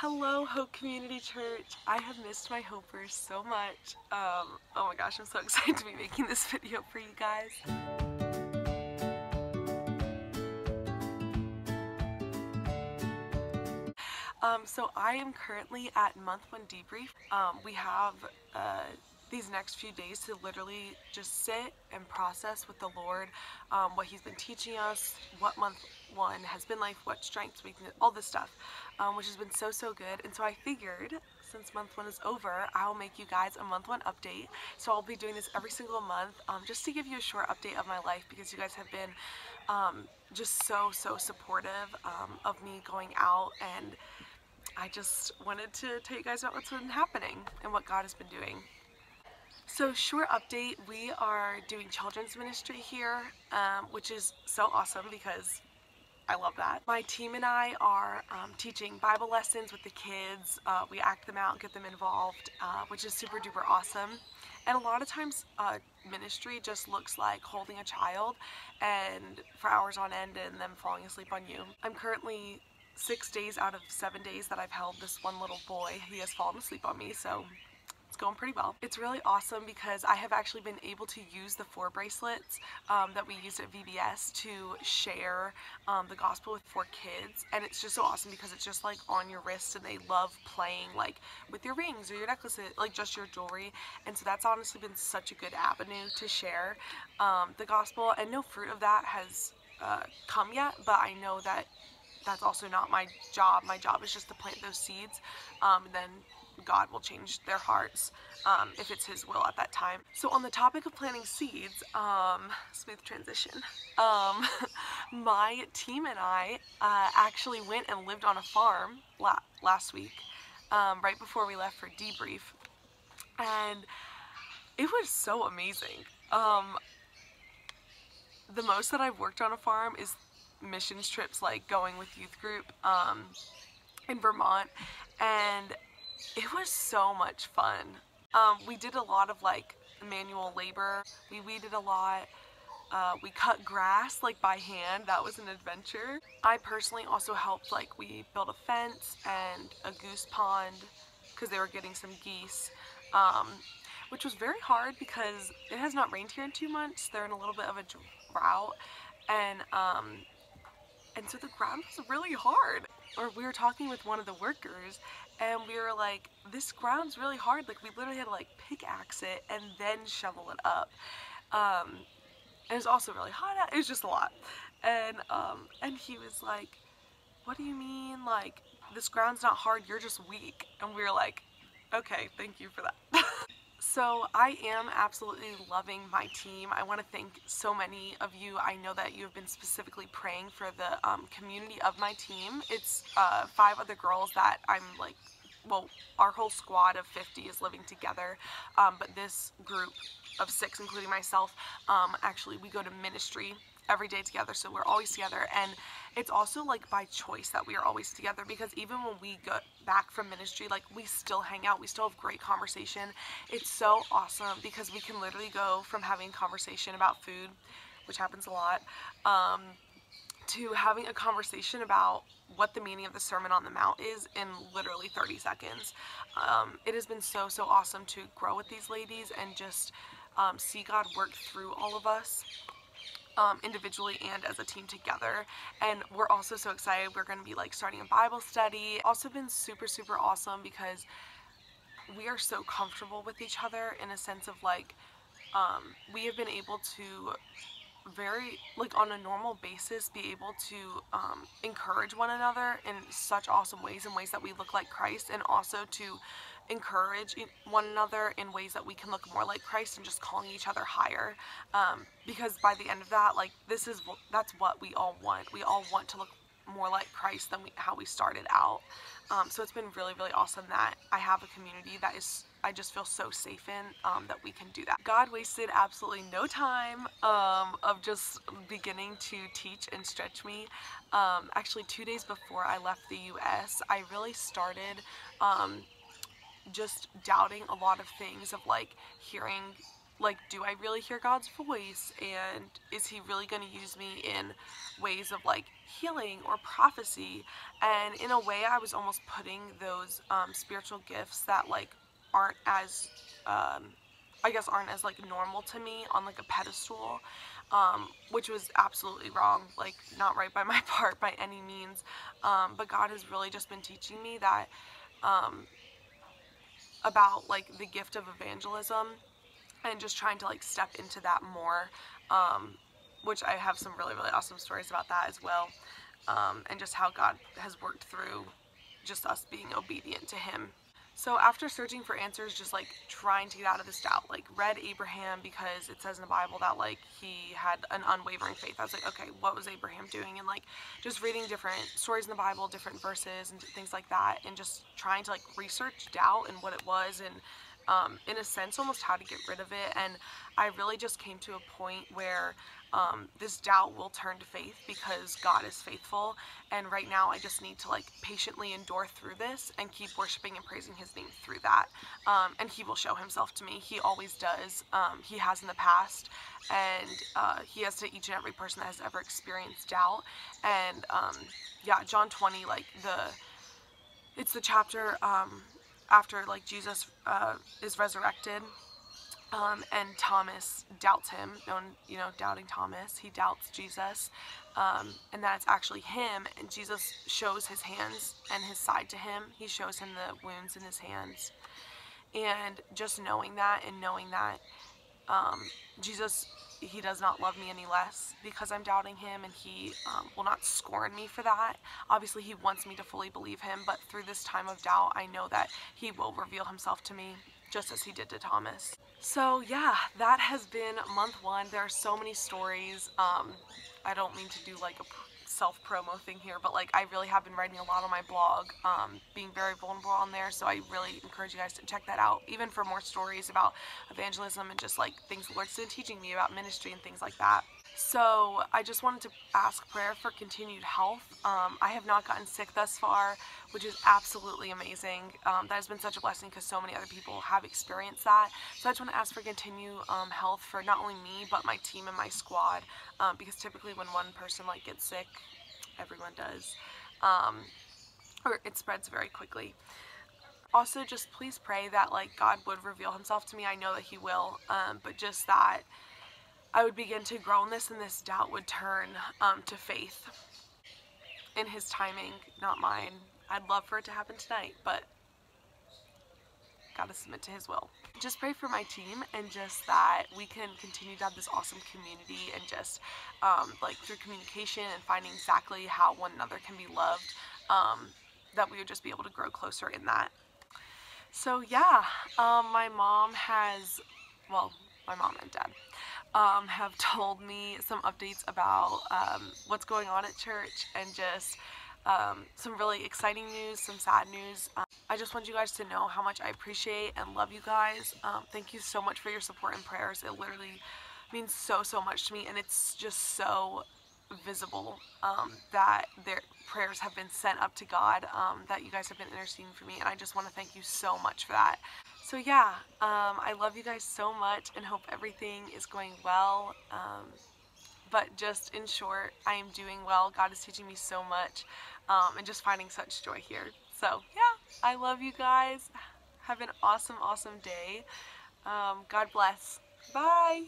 Hello, Hope Community Church. I have missed my Hopers so much. Um, oh my gosh, I'm so excited to be making this video for you guys. Um, so I am currently at month one debrief. Um, we have uh, these next few days to literally just sit and process with the Lord um, what He's been teaching us, what month one has been like, what strengths, weakness, all this stuff, um, which has been so, so good. And so I figured since month one is over, I'll make you guys a month one update. So I'll be doing this every single month um, just to give you a short update of my life because you guys have been um, just so, so supportive um, of me going out and I just wanted to tell you guys about what's been happening and what God has been doing. So short update, we are doing children's ministry here, um, which is so awesome because I love that. My team and I are um, teaching Bible lessons with the kids. Uh, we act them out, get them involved, uh, which is super duper awesome. And a lot of times uh, ministry just looks like holding a child and for hours on end and them falling asleep on you. I'm currently six days out of seven days that I've held this one little boy. He has fallen asleep on me, so it's going pretty well. It's really awesome because I have actually been able to use the four bracelets um, that we used at VBS to share um, the gospel with four kids and it's just so awesome because it's just like on your wrist and they love playing like with your rings or your necklaces like just your jewelry and so that's honestly been such a good avenue to share um, the gospel and no fruit of that has uh, come yet but I know that that's also not my job. My job is just to plant those seeds um, and then God will change their hearts um, if it's His will at that time. So on the topic of planting seeds, um, smooth transition, um, my team and I uh, actually went and lived on a farm la last week, um, right before we left for debrief, and it was so amazing. Um, the most that I've worked on a farm is missions trips like going with youth group um, in Vermont and it was so much fun. Um, we did a lot of like manual labor. We weeded a lot. Uh, we cut grass like by hand. That was an adventure. I personally also helped like we built a fence and a goose pond because they were getting some geese. Um, which was very hard because it has not rained here in two months. They're in a little bit of a drought and um, and so the ground was really hard. Or we were talking with one of the workers and we were like, this ground's really hard. Like we literally had to like pickaxe it and then shovel it up. Um, and it was also really hot out. It was just a lot. And, um, and he was like, what do you mean? Like, this ground's not hard, you're just weak. And we were like, okay, thank you for that. So I am absolutely loving my team. I want to thank so many of you. I know that you have been specifically praying for the um, community of my team. It's uh, five other girls that I'm like, well, our whole squad of 50 is living together, um, but this group of six, including myself, um, actually we go to ministry every day together so we're always together and it's also like by choice that we are always together because even when we go back from ministry like we still hang out we still have great conversation it's so awesome because we can literally go from having conversation about food which happens a lot um, to having a conversation about what the meaning of the Sermon on the Mount is in literally 30 seconds. Um, it has been so, so awesome to grow with these ladies and just um, see God work through all of us um, individually and as a team together. And we're also so excited we're going to be like starting a Bible study. Also been super super awesome because we are so comfortable with each other in a sense of like um, we have been able to very like on a normal basis be able to um, encourage one another in such awesome ways in ways that we look like Christ and also to encourage one another in ways that we can look more like Christ and just calling each other higher. Um, because by the end of that like this is that's what we all want. We all want to look more like Christ than we, how we started out um, so it's been really really awesome that I have a community that is I just feel so safe in um, that we can do that. God wasted absolutely no time um, of just beginning to teach and stretch me. Um, actually two days before I left the US I really started um, just doubting a lot of things of like hearing like, do I really hear God's voice? And is He really going to use me in ways of like healing or prophecy? And in a way, I was almost putting those um, spiritual gifts that like aren't as, um, I guess, aren't as like normal to me on like a pedestal. Um, which was absolutely wrong, like not right by my part by any means. Um, but God has really just been teaching me that um, about like the gift of evangelism and just trying to like step into that more um, which I have some really really awesome stories about that as well um, and just how God has worked through just us being obedient to him. So after searching for answers just like trying to get out of this doubt like read Abraham because it says in the Bible that like he had an unwavering faith. I was like okay what was Abraham doing? And like just reading different stories in the Bible different verses and things like that and just trying to like research doubt and what it was and um, in a sense almost how to get rid of it. And I really just came to a point where um, this doubt will turn to faith because God is faithful. And right now I just need to like patiently endure through this and keep worshiping and praising his name through that. Um, and he will show himself to me. He always does. Um, he has in the past. And uh, he has to each and every person that has ever experienced doubt. And um, yeah John 20 like the it's the chapter um, after like Jesus uh, is resurrected um, and Thomas doubts him, you know, doubting Thomas. He doubts Jesus, um, and that it's actually him. And Jesus shows his hands and his side to him. He shows him the wounds in his hands. And just knowing that and knowing that um, Jesus, he does not love me any less because I'm doubting him, and he um, will not scorn me for that. Obviously, he wants me to fully believe him, but through this time of doubt, I know that he will reveal himself to me just as he did to Thomas. So yeah, that has been month one. There are so many stories. Um, I don't mean to do like a self-promo thing here, but like I really have been writing a lot on my blog, um, being very vulnerable on there, so I really encourage you guys to check that out, even for more stories about evangelism and just like things the Lord's been teaching me about ministry and things like that. So I just wanted to ask prayer for continued health. Um, I have not gotten sick thus far, which is absolutely amazing. Um, that has been such a blessing because so many other people have experienced that. So I just want to ask for continued um, health for not only me but my team and my squad, um, because typically when one person like gets sick, everyone does, um, or it spreads very quickly also just please pray that like God would reveal himself to me. I know that he will, um, but just that I would begin to grow in this and this doubt would turn um, to faith in his timing, not mine. I'd love for it to happen tonight, but gotta submit to his will. Just pray for my team and just that we can continue to have this awesome community and just um, like through communication and finding exactly how one another can be loved, um, that we would just be able to grow closer in that. So yeah, um, my mom has, well, my mom and dad um, have told me some updates about um, what's going on at church and just um, some really exciting news, some sad news. Um, I just want you guys to know how much I appreciate and love you guys. Um, thank you so much for your support and prayers. It literally means so, so much to me and it's just so visible um, that their prayers have been sent up to God, that you guys have been interceding for me and I just want to thank you so much for that. So yeah, um, I love you guys so much and hope everything is going well. Um, but just in short, I am doing well. God is teaching me so much um, and just finding such joy here. So yeah, I love you guys. Have an awesome, awesome day. Um, God bless. Bye.